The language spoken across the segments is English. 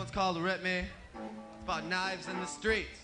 one's called "Rip Me. It's about knives in the streets.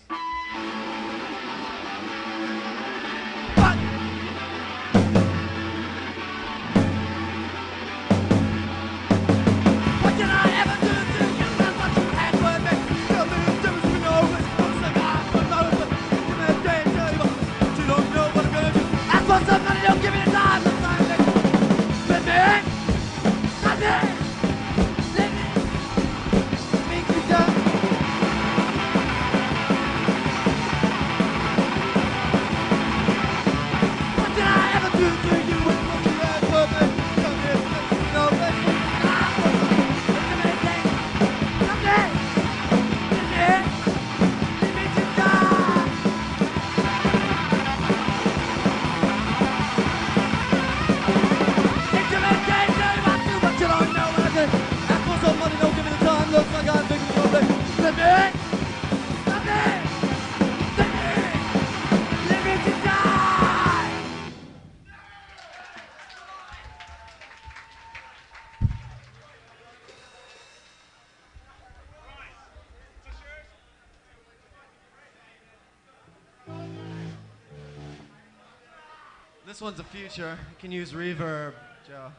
This one's a future. You can use reverb, Joe.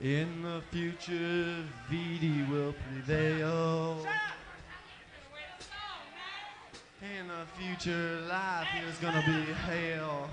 In the future, VD will prevail. In the future, life is gonna be hell.